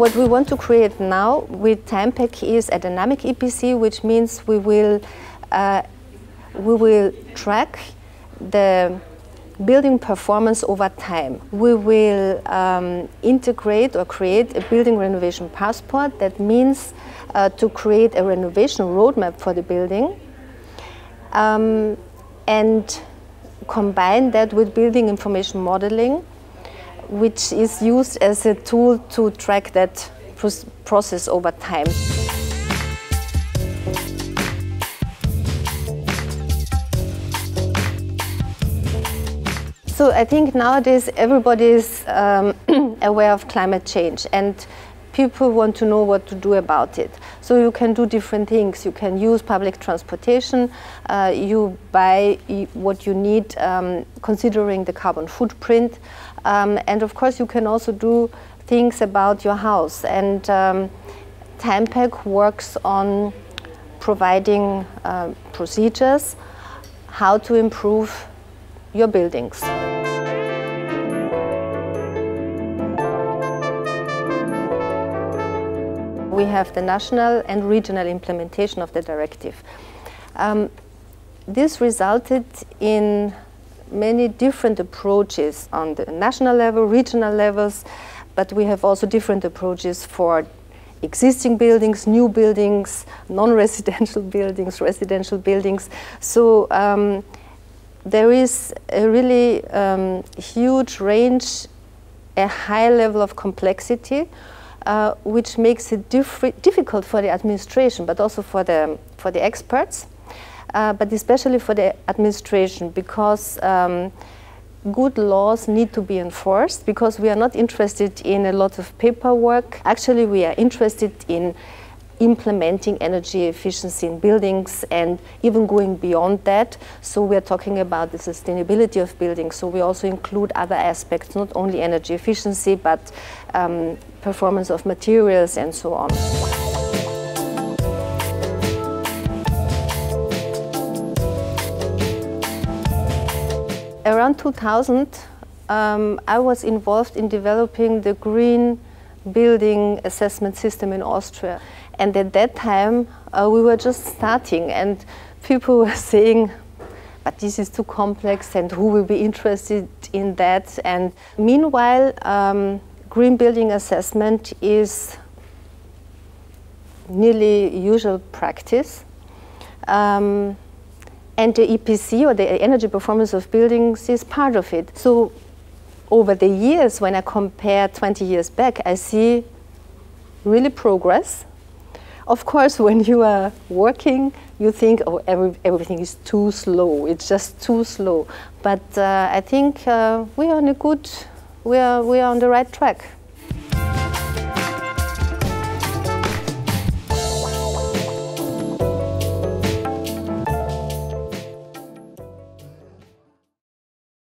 What we want to create now with TIMEPAC is a dynamic EPC, which means we will, uh, we will track the building performance over time. We will um, integrate or create a building renovation passport. That means uh, to create a renovation roadmap for the building um, and combine that with building information modeling, which is used as a tool to track that process over time. So I think nowadays everybody is um, aware of climate change and people want to know what to do about it. So you can do different things. You can use public transportation. Uh, you buy what you need um, considering the carbon footprint. Um, and of course you can also do things about your house. And um, works on providing uh, procedures how to improve your buildings. We have the national and regional implementation of the directive. Um, this resulted in many different approaches on the national level, regional levels, but we have also different approaches for existing buildings, new buildings, non-residential buildings, residential buildings. So um, there is a really um, huge range, a high level of complexity, uh, which makes it difficult for the administration, but also for the, for the experts, uh, but especially for the administration, because um, good laws need to be enforced, because we are not interested in a lot of paperwork. Actually, we are interested in implementing energy efficiency in buildings and even going beyond that. So we're talking about the sustainability of buildings. So we also include other aspects, not only energy efficiency, but um, performance of materials and so on. Around 2000, um, I was involved in developing the green building assessment system in Austria. And at that time, uh, we were just starting and people were saying, but this is too complex and who will be interested in that? And meanwhile, um, green building assessment is nearly usual practice. Um, and the EPC, or the energy performance of buildings, is part of it. So over the years, when I compare 20 years back, I see really progress. Of course, when you are working, you think, oh, every, everything is too slow. It's just too slow. But uh, I think uh, we are on a good, we are, we are on the right track.